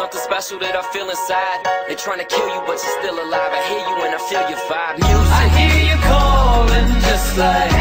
something special that I feel inside. They trying to kill you, but you're still alive. I hear you and I feel your vibe. Music. I hear you calling just like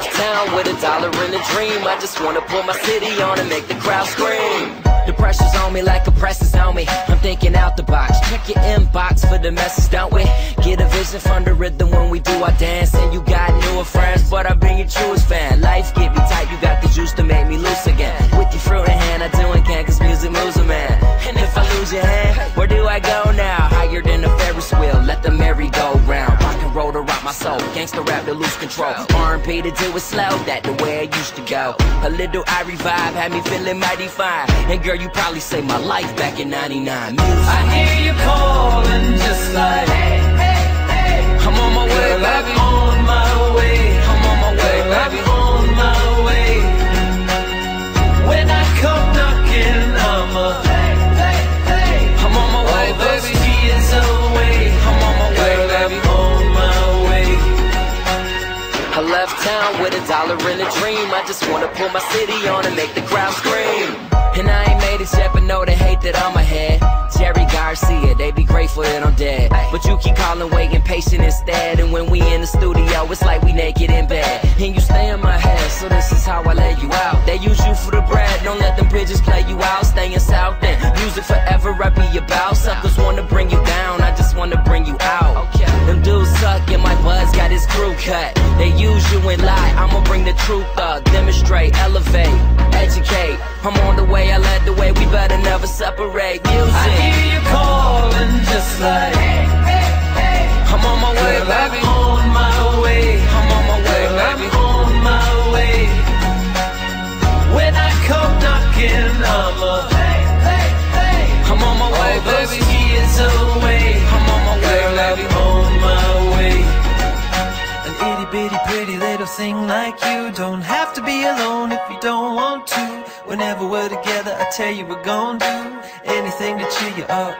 I left town with a dollar and a dream. I just wanna put my city on and make the crowd scream. The pressure's on me like a press is on me. I'm thinking out the box. Check your inbox for the message, don't we? Get a vision from the rhythm when we do our dance. And you got newer friends, but I bring you truest fan. Life get me tight, you got the juice to make me loose again. With your fruit in hand, I do and can, cause music moves a man. And if I lose your hand, where do I go now? Higher than a Ferris wheel, let the merry go round. Roll to rock my soul, gangsta rap to lose control. R&B to do it slow, that the way I used to go. A little I revive, had me feeling mighty fine. And girl, you probably saved my life back in 99. Music. I hear you calling just like I'm Town with a dollar and a dream. I just wanna put my city on and make the crowd scream. And I ain't made it yet, but know the hate that I'm ahead. Jerry Garcia, they be grateful that I'm dead. But you keep calling, waiting patient instead. And when we in the studio, it's like we naked in bed. And you stay in my head, so this is how I lay you out. They use you for the bread, don't let them bridges play you out. Stay in South End, music forever I be about. Suckers wanna bring you down, I just wanna bring you out. Them dudes suck and my buzz got his crew cut. You lie, I'ma bring the truth up. Demonstrate, elevate, educate. I'm on the way, I led the way, we better never separate. Music, thing like you. Don't have to be alone if you don't want to. Whenever we're together I tell you we're gonna do Anything to cheer you up.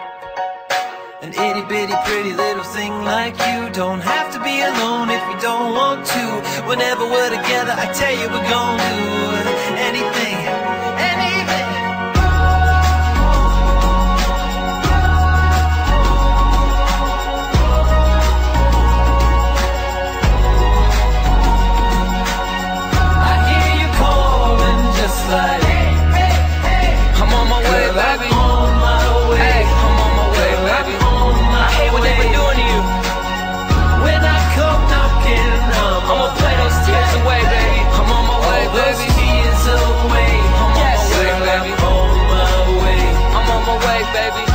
An itty bitty pretty little thing like you. Don't have to be alone if you don't want to. Whenever we're together I tell you we're gonna do baby.